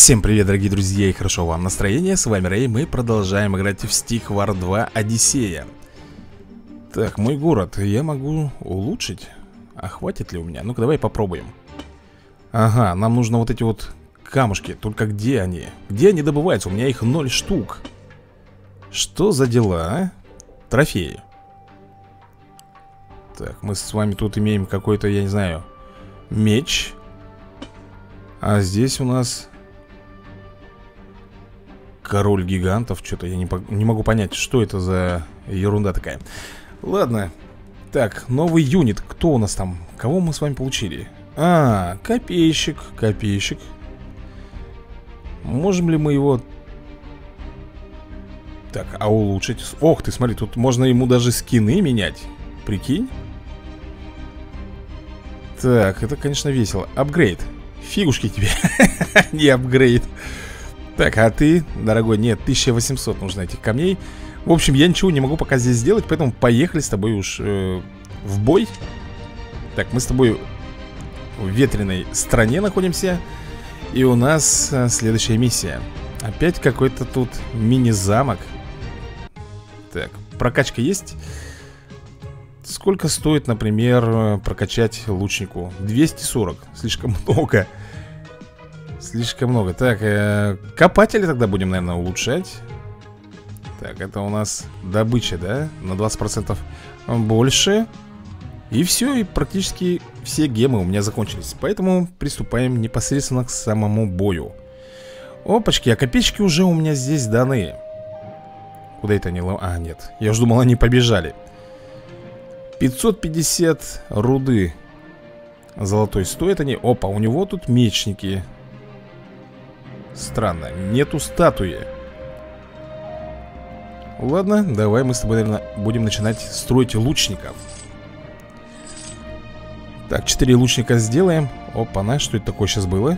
Всем привет, дорогие друзья, и хорошо вам настроение, с вами Рэй, мы продолжаем играть в Stick War 2 Одиссея Так, мой город я могу улучшить? А хватит ли у меня? Ну-ка, давай попробуем Ага, нам нужно вот эти вот камушки, только где они? Где они добываются? У меня их ноль штук Что за дела, а? Трофеи Так, мы с вами тут имеем какой-то, я не знаю, меч А здесь у нас Король гигантов, что-то я не, не могу понять, что это за ерунда такая Ладно, так, новый юнит, кто у нас там? Кого мы с вами получили? А, копейщик, копейщик Можем ли мы его... Так, а улучшить? Ох ты, смотри, тут можно ему даже скины менять Прикинь? Так, это, конечно, весело Апгрейд Фигушки тебе Не апгрейд так, а ты, дорогой, нет, 1800 нужно этих камней. В общем, я ничего не могу пока здесь сделать Поэтому поехали с тобой уж э, в бой. Так, мы с тобой в ветреной стране находимся И у нас э, следующая миссия. Опять какой-то тут мини-замок. Так, прокачка есть? Сколько стоит, например, э, прокачать лучнику? 240, слишком много Слишком много. Так, э, копатели тогда будем, наверное, улучшать. Так, это у нас добыча, да? На 20% больше. И все, и практически все гемы у меня закончились. Поэтому приступаем непосредственно к самому бою. Опачки, а копеечки уже у меня здесь даны. Куда это они лом... А, нет, я уже думал, они побежали. 550 руды Золотой. Стоит они? Опа, у него тут мечники Странно, нету статуи. Ладно, давай мы с тобой, наверное, будем начинать строить лучников. Так, четыре лучника сделаем. Опа-на, что это такое сейчас было?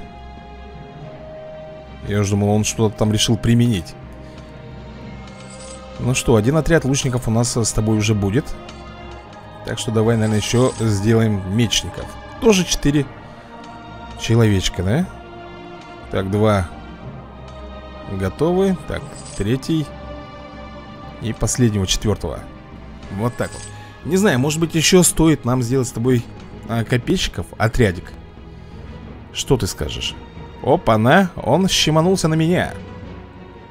Я уже думал, он что-то там решил применить. Ну что, один отряд лучников у нас с тобой уже будет. Так что давай, наверное, еще сделаем мечников. Тоже четыре человечка, да? Так, два Готовы. Так, третий. И последнего, четвертого. Вот так вот. Не знаю, может быть еще стоит нам сделать с тобой а, копейщиков отрядик. Что ты скажешь? Опа-на, он щеманулся на меня.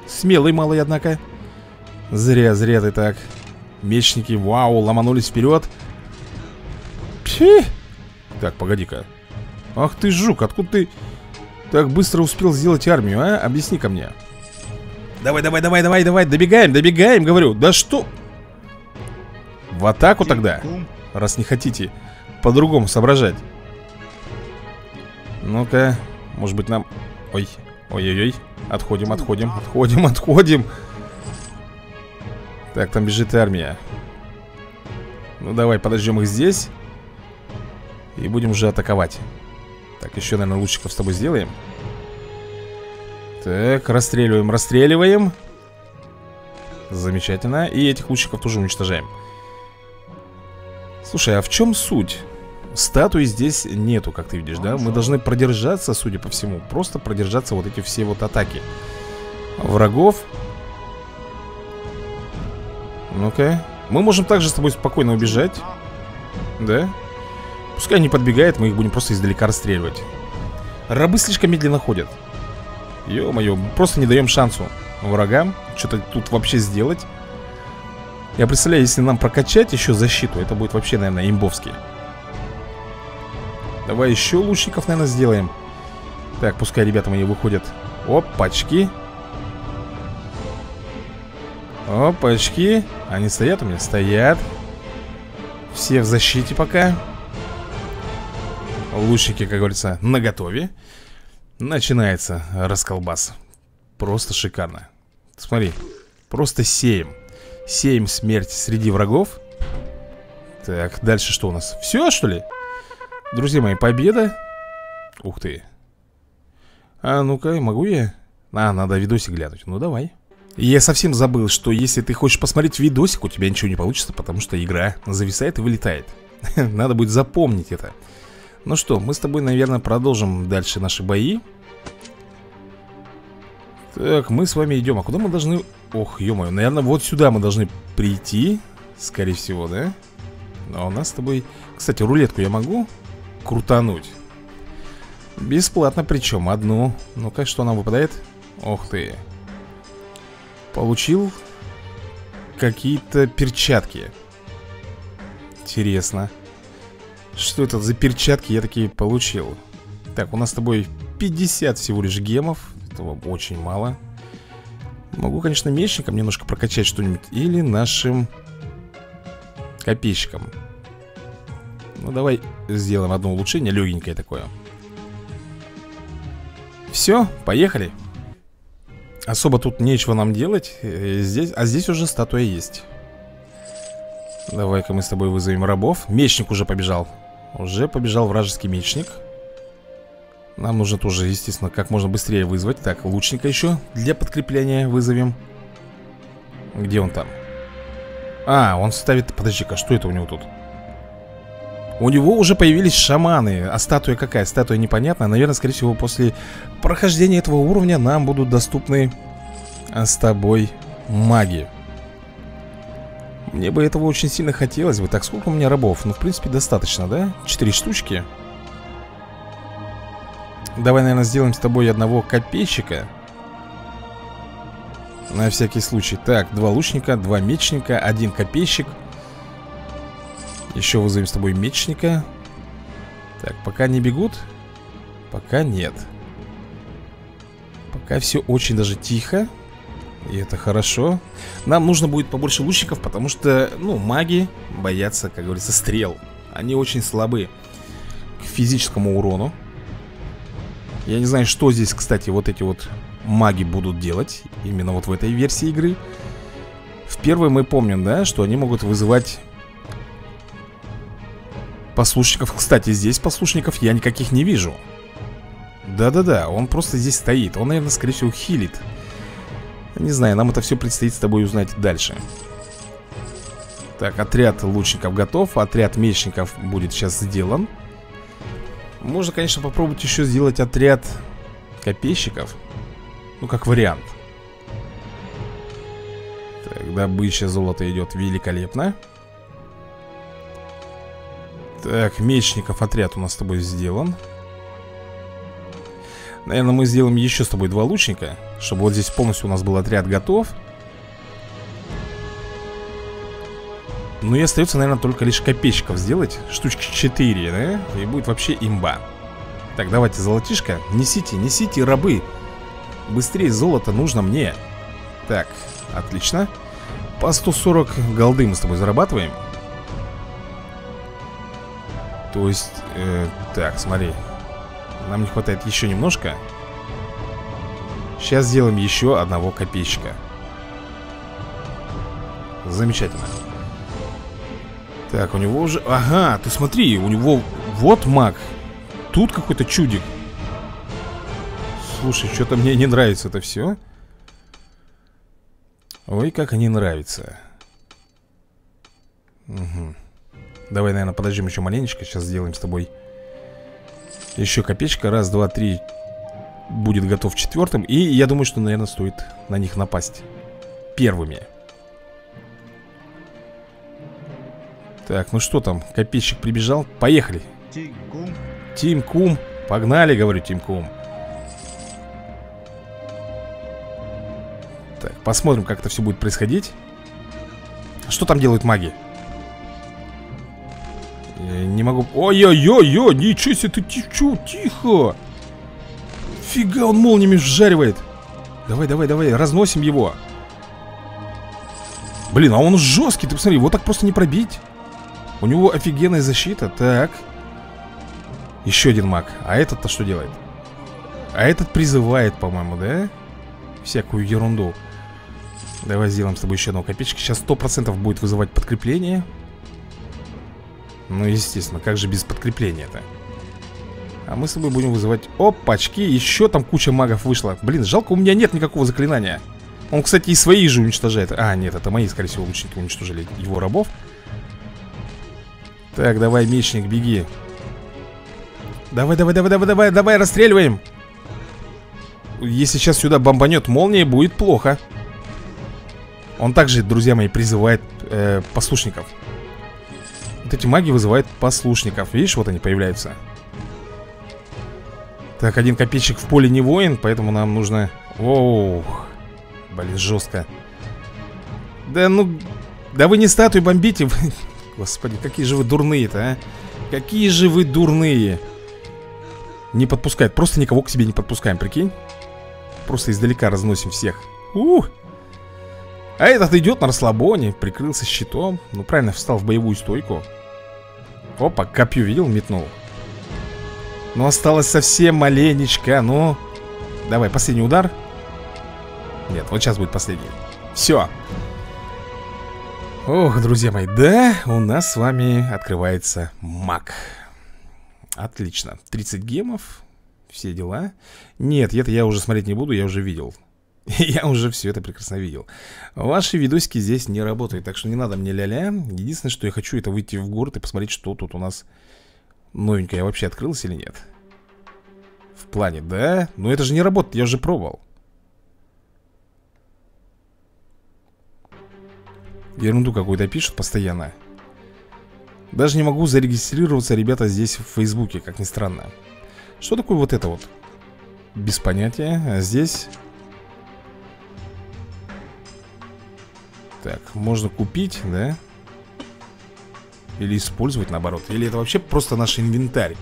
Смелый малый, однако. Зря, зря ты так. Мечники, вау, ломанулись вперед. Пи! Так, погоди-ка. Ах ты жук, откуда ты так быстро успел сделать армию, а? Объясни-ка мне. Давай, давай, давай, давай, давай, добегаем, добегаем, говорю. Да что? В атаку тогда Раз не хотите по-другому соображать. Ну-ка, может быть нам... Ой, ой-ой-ой Отходим, отходим, отходим, отходим. Так, там бежит армия. Ну давай, подождем их здесь И будем уже атаковать. Так, еще, наверное, лучников с тобой сделаем так, расстреливаем, расстреливаем. Замечательно. И этих лучников тоже уничтожаем. Слушай, а в чем суть? Статуи здесь нету, как ты видишь, да? Мы должны продержаться, судя по всему Просто продержаться вот эти все вот атаки. Врагов. Ну-ка. Мы можем также с тобой спокойно убежать. Да? Пускай не подбегает, мы их будем просто издалека расстреливать. Рабы слишком медленно ходят Ё-моё, просто не даем шансу врагам Что-то тут вообще сделать. Я представляю, если нам прокачать еще защиту Это будет вообще, наверное, имбовский Давай еще лучников, наверное, сделаем. Так, пускай ребята мои выходят. Опачки. Опачки. Они стоят у меня? Стоят. Все в защите пока. Лучники, как говорится, наготове Начинается расколбас Просто шикарно Смотри, просто сеем Сеем смерть среди врагов Так, дальше что у нас? Все, что ли? Друзья мои, победа Ух ты А ну-ка, могу я? А, надо видосик глянуть Ну, давай я совсем забыл, что если ты хочешь посмотреть видосик, у тебя ничего не получится, потому что игра зависает и вылетает. Надо будет запомнить это. Ну что, мы с тобой, наверное, продолжим дальше наши бои Так, мы с вами идем. А куда мы должны... Ох, ё -моё, наверное, вот сюда мы должны прийти. Скорее всего, да? А у нас с тобой... Кстати, рулетку я могу крутануть? Бесплатно причем, одну. Ну-ка, что нам выпадает? Ох ты. Получил какие-то перчатки. Интересно. Что это за перчатки я такие получил? Так, у нас с тобой 50 всего лишь гемов. Этого очень мало. Могу, конечно, мечником немножко прокачать что-нибудь. Или нашим копейщиком. Ну, давай сделаем одно улучшение, легенькое такое. Все, поехали. Особо тут нечего нам делать э, здесь, А здесь уже статуя есть Давай-ка мы с тобой вызовем рабов. Мечник уже побежал. Уже побежал вражеский мечник. Нам нужно тоже, естественно, как можно быстрее вызвать. Так, лучника еще для подкрепления вызовем. Где он там? А, он ставит... Подожди-ка, что это у него тут? У него уже появились шаманы. А статуя какая? Статуя непонятная. Наверное, скорее всего, после прохождения этого уровня Нам будут доступны с тобой маги Мне бы этого очень сильно хотелось бы. Так, сколько у меня рабов? Ну, в принципе, достаточно, да? Четыре штучки. Давай, наверное, сделаем с тобой одного копейщика. На всякий случай. Так, два лучника, два мечника, один копейщик. Еще вызовем с тобой мечника. Так, пока не бегут Пока нет. Пока все очень даже тихо И это хорошо. Нам нужно будет побольше лучников Потому что, ну, маги боятся, как говорится, стрел. Они очень слабы К физическому урону. Я не знаю, что здесь, кстати, вот эти вот маги будут делать Именно вот в этой версии игры. В первой мы помним, да, что они могут вызывать Послушников, кстати, здесь послушников я никаких не вижу. Да-да-да, он просто здесь стоит. Он, наверное, скорее всего, хилит Не знаю, нам это все предстоит с тобой узнать дальше. Так, отряд лучников готов Отряд мечников будет сейчас сделан. Можно, конечно, попробовать еще сделать отряд копейщиков. Ну, как вариант. Так, добыча золота идет великолепно. Так, мечников отряд у нас с тобой сделан. Наверное, мы сделаем еще с тобой два лучника Чтобы вот здесь полностью у нас был отряд готов. Ну и остается, наверное, только лишь копейщиков сделать. Штучки 4, да? И будет вообще имба. Так, давайте, золотишко. Несите, несите, рабы. Быстрее золото нужно мне. Так, отлично. По 140 голды мы с тобой зарабатываем. То есть, э, так, смотри. Нам не хватает еще немножко Сейчас сделаем еще одного копейщика. Замечательно. Так, у него уже... Ага, ты смотри, у него вот маг. Тут какой-то чудик. Слушай, что-то мне не нравится это все Ой, как они нравятся. Угу Давай, наверное, подождем еще маленечко Сейчас сделаем с тобой Еще копеечка Раз, два, три Будет готов четвертым И я думаю, что, наверное, стоит на них напасть Первыми Так, ну что там? Копейщик прибежал Поехали Тим Кум Погнали, говорю, Тим Кум Так, посмотрим, как это все будет происходить Что там делают маги? Я не могу... Ой-ой-ой-ой, ничего себе, ты тихо, тихо. Фига, он молниями вжаривает. Давай, давай, давай, разносим его. Блин, а он жесткий, ты посмотри, его так просто не пробить. У него офигенная защита, так. Еще один маг. А этот-то что делает? А этот призывает, по-моему, да? Всякую ерунду. Давай сделаем с тобой еще одного копеечки. Сейчас сто процентов будет вызывать подкрепление. Ну, естественно, как же без подкрепления-то? А мы с тобой будем вызывать... Опачки, еще там куча магов вышла. Блин, жалко, у меня нет никакого заклинания. Он, кстати, и свои же уничтожает. А, нет, это мои, скорее всего, лучники уничтожили его рабов. Так, давай, мечник, беги. Давай, давай, давай, давай, давай, давай, расстреливаем. Если сейчас сюда бомбанет молния, будет плохо. Он также, друзья мои, призывает э, послушников. Вот эти маги вызывают послушников. Видишь, вот они появляются Так, один копейщик в поле не воин Поэтому нам нужно... Оу, блин, жестко. Да ну... Да вы не статуи бомбите. Господи, какие же вы дурные-то, а? Какие же вы дурные. Не подпускает, просто никого к себе не подпускаем, прикинь. Просто издалека разносим всех. Ух! А этот идет на расслабоне Прикрылся щитом. Ну правильно, встал в боевую стойку. Опа, копью видел, метнул Ну осталось совсем маленечко Ну, давай, последний удар. Нет, вот сейчас будет последний. Все Ох, друзья мои, да, у нас с вами открывается маг. Отлично, 30 гемов, все дела. Нет, это я уже смотреть не буду, я уже видел. Я уже все это прекрасно видел. Ваши видосики здесь не работают, так что не надо мне ля-ля. Единственное, что я хочу, это выйти в город и посмотреть, что тут у нас новенькое вообще открылось или нет В плане, да? Но это же не работает, я уже пробовал Ерунду какую-то пишут постоянно Даже не могу зарегистрироваться, ребята, здесь в Фейсбуке, как ни странно Что такое вот это вот? Без понятия, а здесь... Так, можно купить, да? Или использовать, наоборот Или это вообще просто наш инвентарь?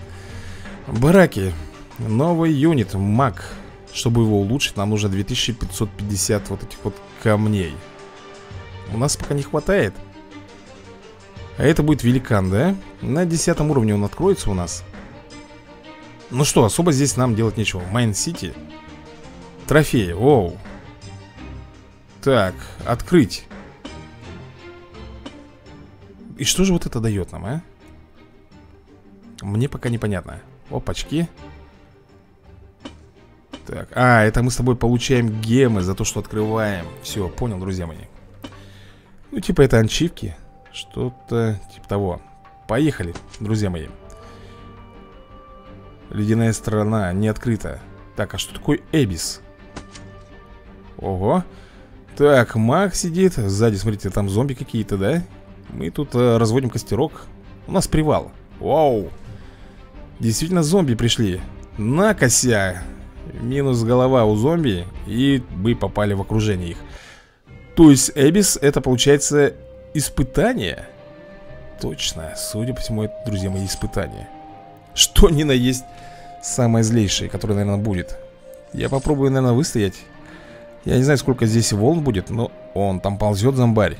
Бараки Новый юнит, маг Чтобы его улучшить, нам нужно 2550 вот этих вот камней. У нас пока не хватает. А это будет великан, да? На десятом уровне он откроется у нас. Ну что, особо здесь нам делать нечего. Mine City Трофеи, оу. Так, открыть И что же вот это дает нам, а? Мне пока непонятно. Опачки. Так, а, это мы с тобой получаем гемы за то, что открываем. Все, понял, друзья мои. Ну, типа это анчивки. Что-то типа того. Поехали, друзья мои. Ледяная сторона не открыта. Так, а что такое Эбис? Ого. Так, маг сидит. Сзади, смотрите, там зомби какие-то, да? Мы тут э, разводим костерок. У нас привал. Вау! Действительно зомби пришли. На кося Минус голова у зомби И мы попали в окружение их. То есть Эбис это получается испытание? Точно, судя по всему, это, друзья мои, испытание. Что ни на есть самое злейшее, которое, наверное, будет. Я попробую, наверное, выстоять. Я не знаю, сколько здесь волн будет, но он там ползет зомбарь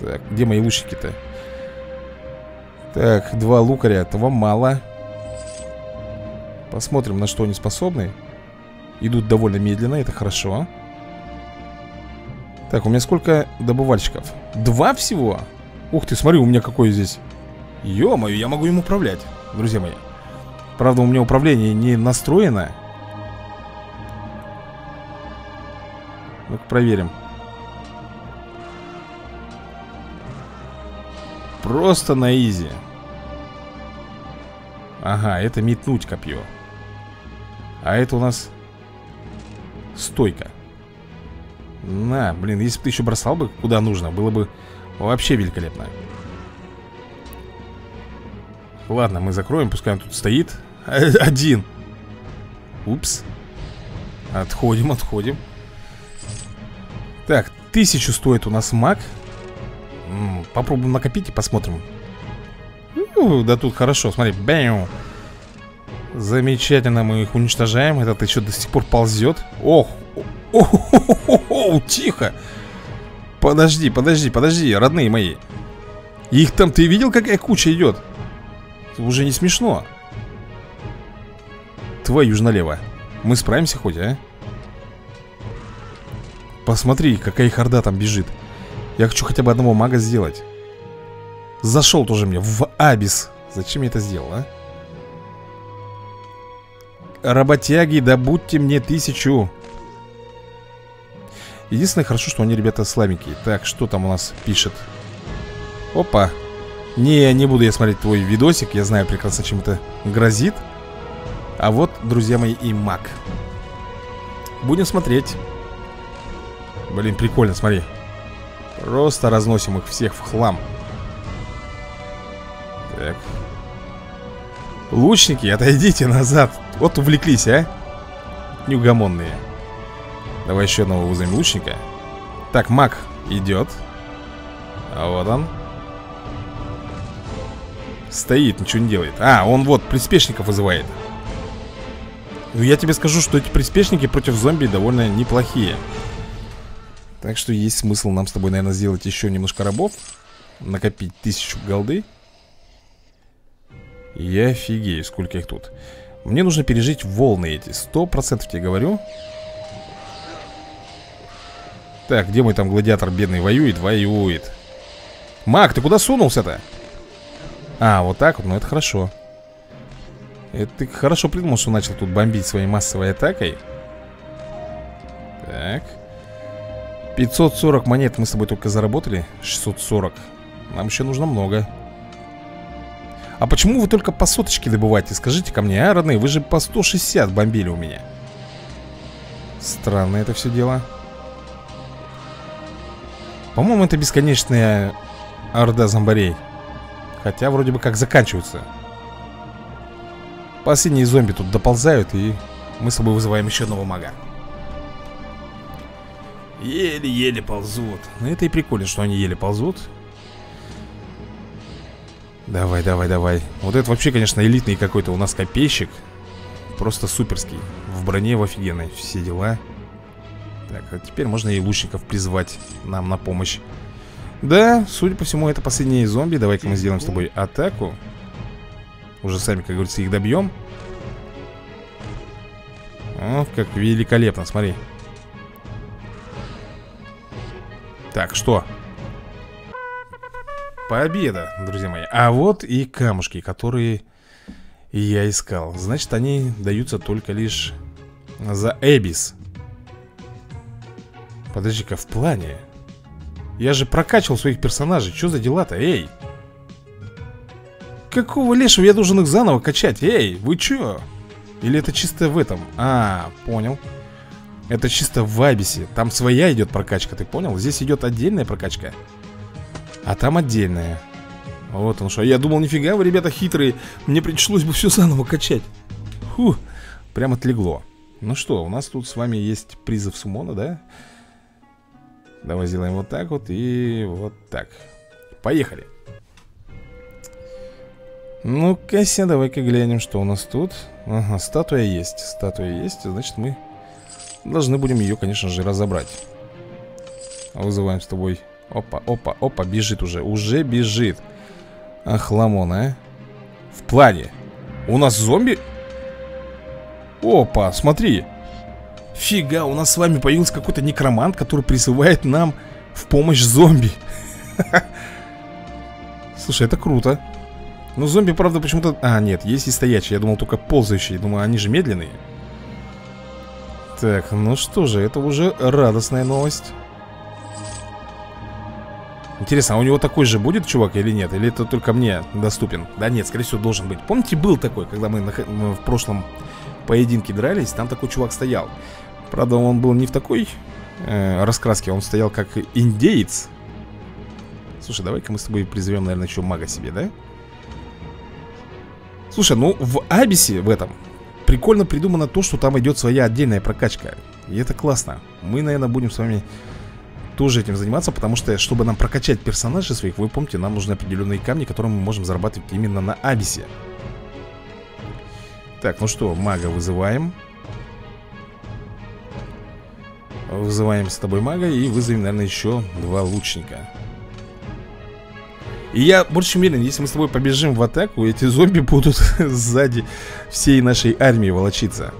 Так, где мои лучники-то? Так, два лукаря, этого мало. Посмотрим, на что они способны. Идут довольно медленно, это хорошо. Так, у меня сколько добывальщиков? Два всего? Ух ты, смотри, у меня какой здесь. Ё-моё, я могу им управлять, друзья мои. Правда, у меня управление не настроено. Ну-ка, проверим Просто на изи Ага, это метнуть копье А это у нас Стойка на, блин, если бы ты еще бросал бы куда нужно, было бы вообще великолепно. Ладно, мы закроем, пускай он тут стоит. Один. Упс. Отходим, отходим. Так, тысячу стоит у нас маг. Попробуем накопить и посмотрим. Ну, да тут хорошо, смотри, бэм. Замечательно, мы их уничтожаем. Этот еще до сих пор ползет. Ох, о, тихо. Подожди, подожди, подожди, родные мои. Их там, ты видел, какая куча идет? Это уже не смешно. Твою ж налево. Мы справимся хоть, а? Посмотри, какая хорда там бежит. Я хочу хотя бы одного мага сделать. Зашел тоже мне в Абис. Зачем я это сделал, а? Работяги, добудьте мне тысячу. Единственное, хорошо, что они, ребята, слабенькие Так, что там у нас пишет? Опа Не, не буду я смотреть твой видосик Я знаю прекрасно, чем это грозит А вот, друзья мои, и маг Будем смотреть Блин, прикольно, смотри Просто разносим их всех в хлам. Так. Лучники, отойдите назад. Вот увлеклись, а? Неугомонные. Давай еще одного вызовем лучника. Так, маг идет. А вот он. Стоит, ничего не делает. А, он вот приспешников вызывает. Ну я тебе скажу, что эти приспешники против зомби довольно неплохие Так что есть смысл нам с тобой, наверное, сделать еще немножко рабов Накопить тысячу голды. Я офигею, сколько их тут. Мне нужно пережить волны эти. Сто процентов тебе говорю. Так, где мой там гладиатор бедный воюет? Воюет? Маг, ты куда сунулся-то? А, вот так вот, ну это хорошо. Это ты хорошо придумал, что начал тут бомбить своей массовой атакой. Так 540 монет мы с тобой только заработали 640 Нам еще нужно много. А почему вы только по соточке добываете? Скажите ко мне, а, родные? Вы же по 160 бомбили у меня. Странно это все дело. По-моему, это бесконечная орда зомбарей. Хотя вроде бы как заканчиваются. Последние зомби тут доползают И мы с собой вызываем еще одного мага Еле-еле ползут. Ну это и прикольно, что они еле ползут. Давай, давай, давай. Вот это вообще, конечно, элитный какой-то у нас копейщик. Просто суперский. В броне в офигенной Все дела. Так, а теперь можно и лучников призвать Нам на помощь. Да, судя по всему, это последние зомби. Давай-ка мы сделаем с тобой атаку. Уже сами, как говорится, их добьем. О, как великолепно, смотри Так, что? Победа, друзья мои. А вот и камушки, которые я искал. Значит, они даются только лишь за Эбис. Подожди-ка, в плане? Я же прокачивал своих персонажей. Что за дела-то, эй! Какого лешего я должен их заново качать, эй, вы чё? Или это чисто в этом? А, понял Это чисто в Абисе. Там своя идет прокачка, ты понял? Здесь идет отдельная прокачка А там отдельная. Вот он что. Я думал, нифига вы, ребята, хитрые. Мне пришлось бы все заново качать. Фу, прям отлегло. Ну что, у нас тут с вами есть призыв Сумона, да? Давай сделаем вот так вот и вот так. Поехали. Ну-ка, давай-ка глянем, что у нас тут. Ага, статуя есть Статуя есть, значит мы Должны будем ее, конечно же, разобрать Вызываем с тобой Опа, опа, опа, бежит уже Уже бежит Ахламон, а В плане У нас зомби Опа, смотри Фига, у нас с вами появился какой-то некромант, который призывает нам в помощь зомби. Слушай, это круто. Но зомби, правда, почему-то... А, нет, есть и стоячие. Я думал, только ползающие. Думаю, они же медленные. Так, ну что же, это уже радостная новость. Интересно, а у него такой же будет чувак или нет? Или это только мне доступен? Да нет, скорее всего, должен быть. Помните, был такой, когда мы в прошлом поединке дрались, там такой чувак стоял. Правда, он был не в такой э, раскраске, он стоял как индеец. Слушай, давай-ка мы с тобой призовем, наверное, еще мага себе, да? Слушай, ну в Абисе, в этом, прикольно придумано то, что там идет своя отдельная прокачка. И это классно. Мы, наверное, будем с вами тоже этим заниматься, потому что, чтобы нам прокачать персонажей своих, вы помните, нам нужны определенные камни, которые мы можем зарабатывать именно на Абисе. Так, ну что, мага вызываем. Вызываем с тобой мага и вызовем, наверное, еще два лучника И я больше чем уверен, если мы с тобой побежим в атаку Эти зомби будут сзади всей нашей армии волочиться.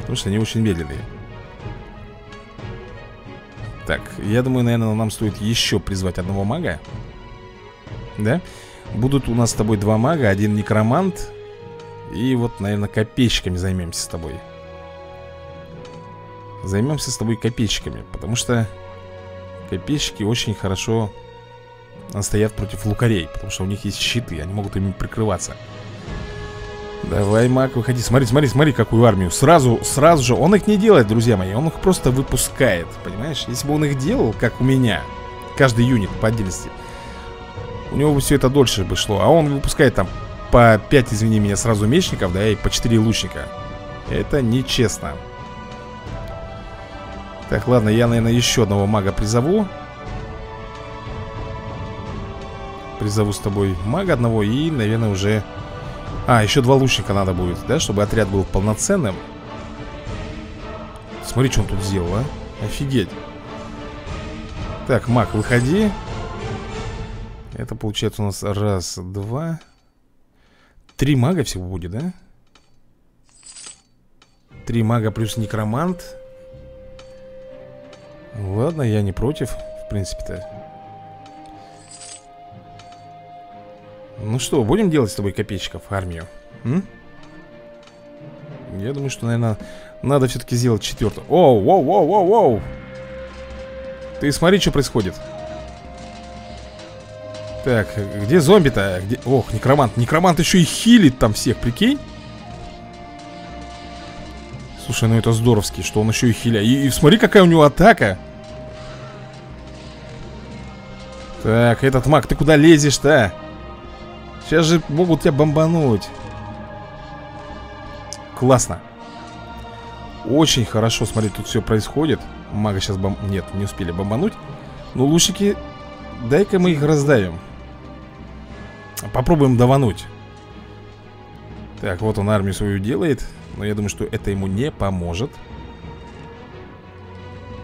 Потому что они очень медленные. Так, я думаю, наверное, нам стоит еще призвать одного мага. Да? Будут у нас с тобой два мага, один некромант. И вот, наверное, копейщиками займемся с тобой. Займемся с тобой копейщиками Потому что копейщики очень хорошо стоят против лукарей Потому что у них есть щиты, они могут ими прикрываться. Давай, маг, выходи. Смотри, смотри, смотри, какую армию. Сразу, сразу же, он их не делает, друзья мои. Он их просто выпускает, понимаешь? Если бы он их делал, как у меня Каждый юнит по отдельности У него бы все это дольше бы шло. А он выпускает там по 5, извини меня, сразу мечников Да, и по 4 лучника. Это нечестно. Так, ладно, я, наверное, еще одного мага призову Призову с тобой мага одного И, наверное, уже а, еще два лучника надо будет, да, чтобы отряд был полноценным. Смотри, что он тут сделал, а. Офигеть. Так, маг, выходи. Это получается у нас раз, два. Три мага всего будет, да? Три мага плюс некромант. Ладно, я не против, в принципе-то Ну что, будем делать с тобой копейщиков армию? М? Я думаю, что, наверное, надо все-таки сделать четвертую. Оу, воу, воу, воу, воу. Ты смотри, что происходит. Так, где зомби-то? Где... Ох, некромант. Некромант еще и хилит там всех, прикинь? Слушай, ну это здоровски, что он еще и хиля. И, и смотри, какая у него атака. Так, этот маг, ты куда лезешь-то? Сейчас же могут тебя бомбануть. Классно. Очень хорошо, смотри, тут все происходит. Мага сейчас бом... Нет, не успели бомбануть. Но лучники Дай-ка мы их раздавим. Попробуем давануть. Так, вот он армию свою делает Но я думаю, что это ему не поможет.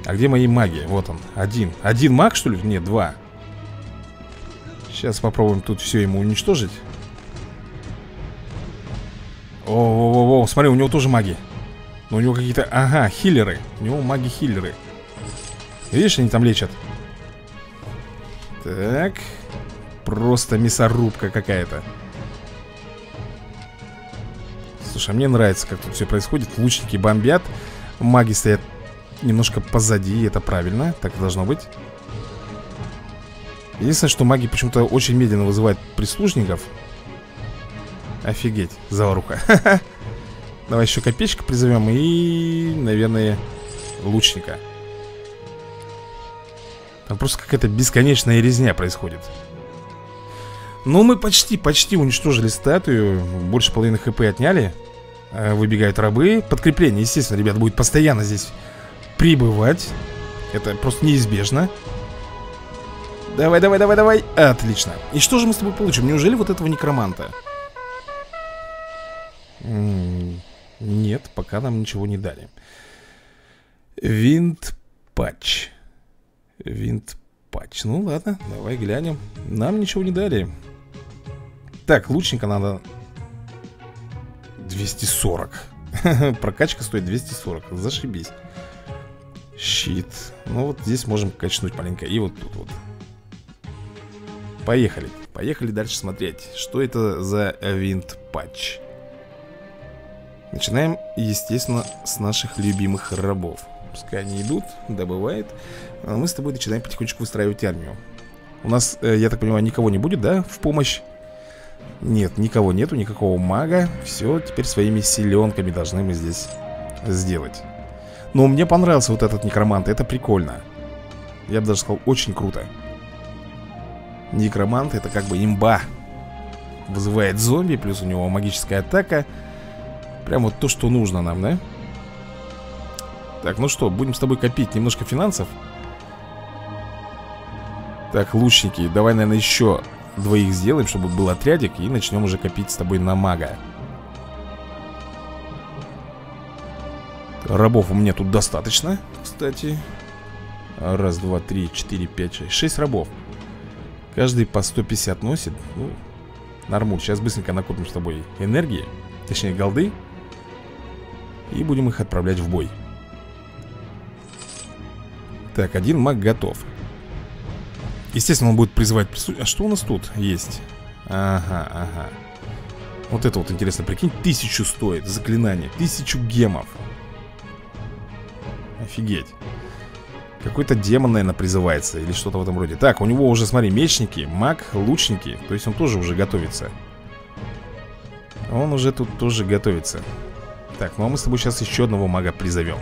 А где мои маги? Вот он, один. Один маг, что ли? Нет, два Сейчас попробуем тут все ему уничтожить. О, о, о, о, смотри, у него тоже маги. Но у него какие-то, ага, хиллеры. У него маги-хиллеры. Видишь, они там лечат? Так. Просто мясорубка какая-то. Слушай, а мне нравится, как тут все происходит. Лучники бомбят. Маги стоят немножко позади Это правильно, так должно быть Единственное, что маги почему-то очень медленно вызывают прислужников. Офигеть, заваруха. Давай еще копеечка призовем И, наверное, лучника. Там просто какая-то бесконечная резня происходит. Ну, мы почти, почти уничтожили статую. Больше половины хп отняли. Э, Выбегают рабы. Подкрепление, естественно, ребят, будет постоянно здесь прибывать. Это просто неизбежно Давай, давай, давай, давай. Отлично. И что же мы с тобой получим? Неужели вот этого некроманта? Нет, пока нам ничего не дали. Винт патч. Винт патч. Ну ладно, давай глянем. Нам ничего не дали. Так, лучника надо 240 Прокачка стоит 240 Зашибись. Щит. Ну вот здесь можем качнуть маленько. И вот тут вот Поехали. Поехали дальше смотреть, что это за винт патч. Начинаем, естественно, с наших любимых рабов. Пускай они идут, добывают. А мы с тобой начинаем потихонечку выстраивать армию. У нас, э, я так понимаю, никого не будет, да, в помощь? Нет, никого нету, никакого мага. Все, теперь своими силенками должны мы здесь сделать. Но мне понравился вот этот некромант, это прикольно. Я бы даже сказал, очень круто. Некромант это как бы имба. Вызывает зомби, плюс у него магическая атака. Прям вот то, что нужно нам, да? Так, ну что, будем с тобой копить немножко финансов. Так, лучники, давай, наверное, еще двоих сделаем, чтобы был отрядик И начнем уже копить с тобой на мага. Рабов у меня тут достаточно, кстати. Раз, два, три, четыре, пять, шесть. Шесть рабов Каждый по 150 носит Ну, нормуль. Сейчас быстренько накопим с тобой энергии Точнее, голды И будем их отправлять в бой. Так, один маг готов. Естественно, он будет призывать прису... А что у нас тут есть? Ага, ага. Вот это вот интересно, прикинь Тысячу стоит заклинание Тысячу гемов. Офигеть какой-то демон, наверное, призывается Или что-то в этом роде. Так, у него уже, смотри, мечники, маг, лучники. То есть он тоже уже готовится. Он уже тут тоже готовится. Так, ну а мы с тобой сейчас еще одного мага призовем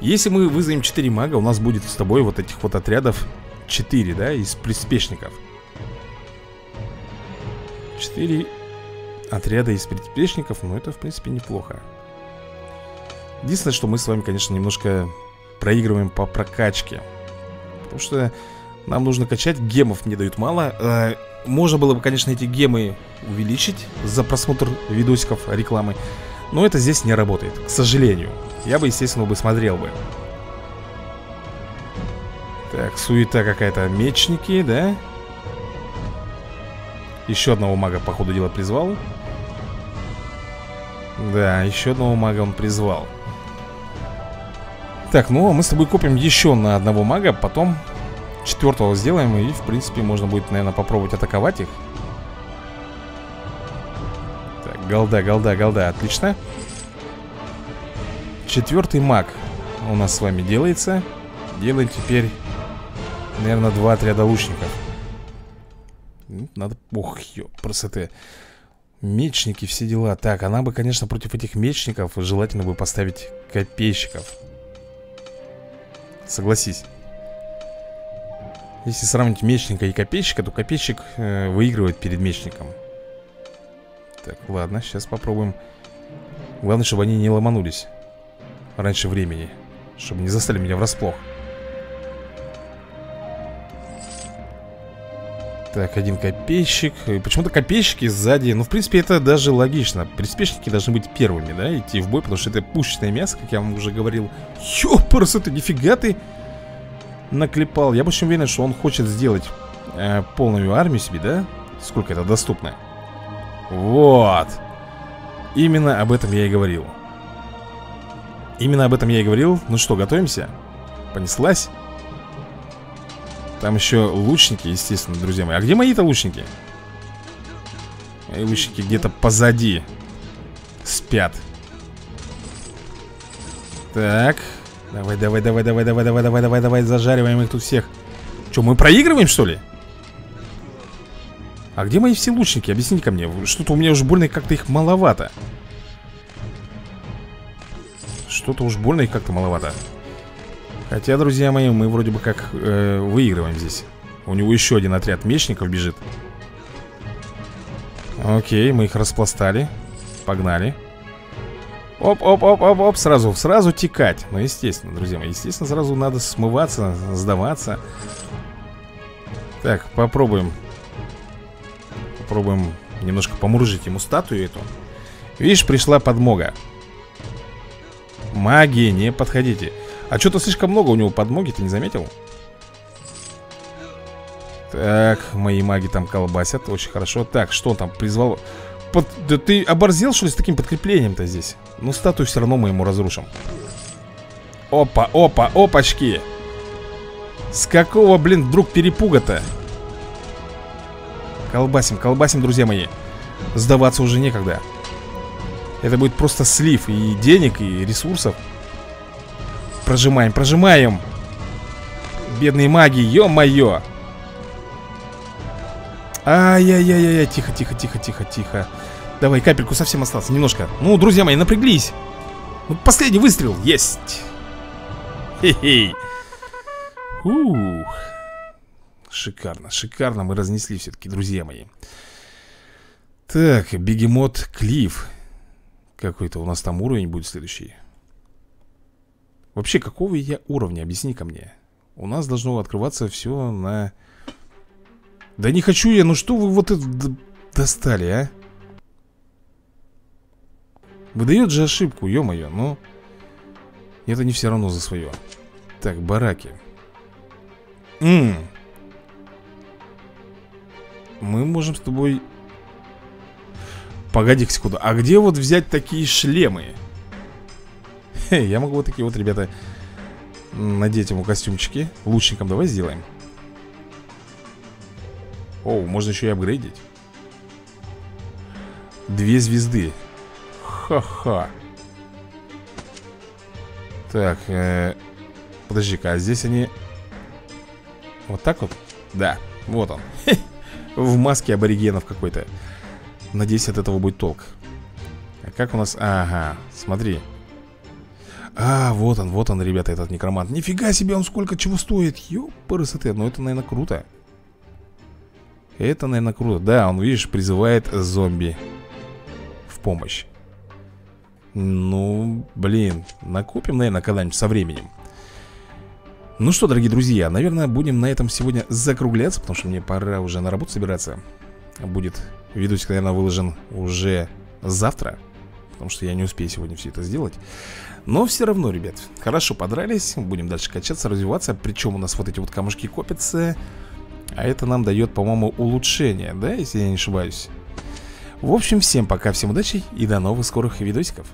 Если мы вызовем 4 мага У нас будет с тобой вот этих вот отрядов 4, да, из приспешников. 4 отряда из приспешников Ну это в принципе неплохо. Единственное, что мы с вами, конечно, немножко проигрываем по прокачке. Потому что нам нужно качать, гемов мне дают мало. Э, Можно было бы, конечно, эти гемы увеличить за просмотр видосиков, рекламы Но это здесь не работает, к сожалению. Я бы, естественно, бы смотрел бы. Так, суета какая-то. Мечники, да? Еще одного мага, по ходу дела, призвал. Да, еще одного мага он призвал так, ну а мы с тобой купим еще на одного мага Потом четвертого сделаем И в принципе можно будет, наверное, попробовать атаковать их. Так, голда, голда, голда, отлично. Четвертый маг у нас с вами делается. Делаем теперь, наверное, два отряда лучников. Надо, ох, ё, красоты. Мечники, все дела. Так, она бы, конечно, против этих мечников Желательно бы поставить копейщиков Согласись. Если сравнить мечника и копейщика То копейщик э, выигрывает перед мечником. Так, ладно, сейчас попробуем. Главное, чтобы они не ломанулись Раньше времени Чтобы не застали меня врасплох Так, один копейщик. Почему-то копейщики сзади Ну, в принципе, это даже логично. Приспешники должны быть первыми, да, идти в бой Потому что это пушечное мясо, как я вам уже говорил. Ёпарс, это нифига ты Наклепал. Я больше уверен, что он хочет сделать э, Полную армию себе, да? Сколько это доступно? Вот. Именно об этом я и говорил. Именно об этом я и говорил. Ну что, готовимся? Понеслась? Там еще лучники, естественно, друзья мои. А где мои-то лучники? Мои лучники где-то позади Спят. Так. Давай, давай, давай, давай, давай, давай, давай, давай, давай Зажариваем их тут всех. Че, мы проигрываем, что ли? А где мои все лучники? Объясните ко мне. Что-то у меня уже больно как-то их маловато. Что-то уж больно их как-то маловато Хотя, друзья мои, мы вроде бы как э, выигрываем здесь. У него еще один отряд мечников бежит. Окей, мы их распластали. Погнали. Оп-оп-оп-оп-оп, сразу, сразу текать. Ну, естественно, друзья мои, естественно, сразу надо смываться, сдаваться. Так, попробуем. Попробуем немножко помуржить ему статую эту. Видишь, пришла подмога. Магии, не подходите а что-то слишком много у него подмоги, ты не заметил? Так, мои маги там колбасят, очень хорошо Так, что он там призвал? Под... Да ты оборзел, что ли, с таким подкреплением-то здесь? Ну, статую все равно мы ему разрушим Опа, опа, опачки С какого, блин, вдруг перепуга-то? Колбасим, колбасим, друзья мои Сдаваться уже некогда Это будет просто слив и денег, и ресурсов Прожимаем, прожимаем. Бедные маги, ё-моё. Ай-яй-яй-яй, тихо, тихо, тихо, тихо, тихо. Давай, капельку совсем осталось, немножко. Ну, друзья мои, напряглись. Ну, Последний выстрел, есть. Хе-хей Ух. Шикарно, шикарно мы разнесли все-таки, друзья мои. Так, бегемот Клифф. Какой-то у нас там уровень будет следующий Вообще, какого я уровня? объясни ко мне У нас должно открываться все на... Да не хочу я, ну что вы вот это достали, а? Выдает же ошибку, ё-моё, но... Это не все равно за свое Так, бараки Ммм Мы можем с тобой... Погоди-ка секунду, а где вот взять такие шлемы? Я могу вот такие вот, ребята Надеть ему костюмчики. Лучником давай сделаем. О, можно еще и апгрейдить. Две звезды. Ха-ха. Так, э, подожди-ка, а здесь они Вот так вот? Да, вот он. В маске аборигенов какой-то. Надеюсь, от этого будет толк. А как у нас... Ага, смотри А, вот он, вот он, ребята, этот некромант. Нифига себе, он сколько чего стоит. Ёпарасоте, ну это, наверное, круто. Это, наверное, круто. Да, он, видишь, призывает зомби В помощь. Ну, блин Накопим, наверное, когда-нибудь со временем. Ну что, дорогие друзья, наверное, будем на этом сегодня закругляться Потому что мне пора уже на работу собираться. Будет видосик, наверное, выложен уже завтра Потому что я не успею сегодня все это сделать Но все равно, ребят, хорошо подрались Будем дальше качаться, развиваться. Причем у нас вот эти вот камушки копятся А это нам дает, по-моему, улучшение, да, если я не ошибаюсь? В общем, всем пока, всем удачи и до новых скорых видосиков